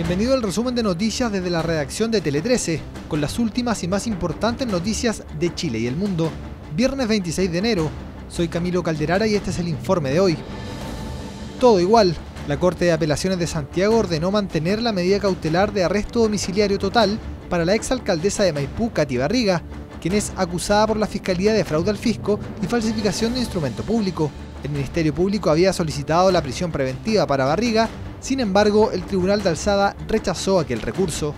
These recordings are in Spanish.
Bienvenido al resumen de noticias desde la redacción de Tele 13, con las últimas y más importantes noticias de Chile y el mundo. Viernes 26 de enero, soy Camilo Calderara y este es el informe de hoy. Todo igual, la Corte de Apelaciones de Santiago ordenó mantener la medida cautelar de arresto domiciliario total para la exalcaldesa de Maipú, Katy Barriga, quien es acusada por la Fiscalía de fraude al fisco y falsificación de instrumento público. El Ministerio Público había solicitado la prisión preventiva para Barriga sin embargo, el Tribunal de Alzada rechazó aquel recurso.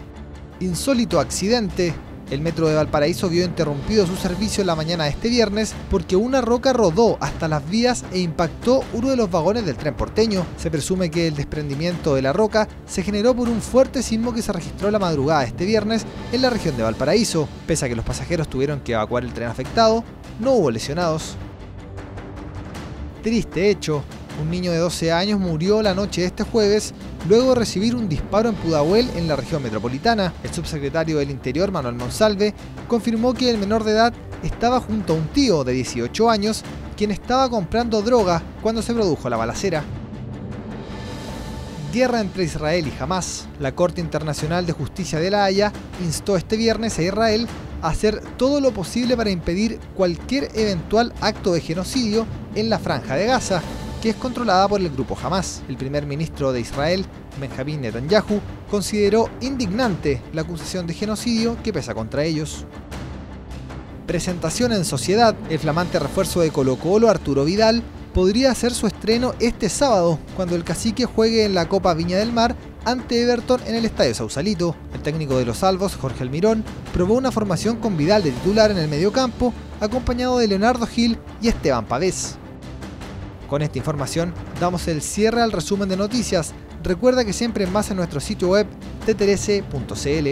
Insólito accidente. El metro de Valparaíso vio interrumpido su servicio la mañana de este viernes porque una roca rodó hasta las vías e impactó uno de los vagones del tren porteño. Se presume que el desprendimiento de la roca se generó por un fuerte sismo que se registró la madrugada de este viernes en la región de Valparaíso. Pese a que los pasajeros tuvieron que evacuar el tren afectado, no hubo lesionados. Triste hecho. Un niño de 12 años murió la noche de este jueves luego de recibir un disparo en Pudahuel, en la región metropolitana. El subsecretario del Interior, Manuel Monsalve, confirmó que el menor de edad estaba junto a un tío de 18 años, quien estaba comprando droga cuando se produjo la balacera. Guerra entre Israel y Hamas. La Corte Internacional de Justicia de La Haya instó este viernes a Israel a hacer todo lo posible para impedir cualquier eventual acto de genocidio en la franja de Gaza, que es controlada por el grupo Hamas. El primer ministro de Israel, Benjamin Netanyahu, consideró indignante la acusación de genocidio que pesa contra ellos. Presentación en sociedad, el flamante refuerzo de Colo Colo Arturo Vidal podría hacer su estreno este sábado, cuando el cacique juegue en la Copa Viña del Mar ante Everton en el Estadio Sausalito. El técnico de los Salvos, Jorge Almirón, probó una formación con Vidal de titular en el mediocampo, acompañado de Leonardo Gil y Esteban Pavés. Con esta información damos el cierre al resumen de noticias. Recuerda que siempre más en nuestro sitio web ttrc.cl.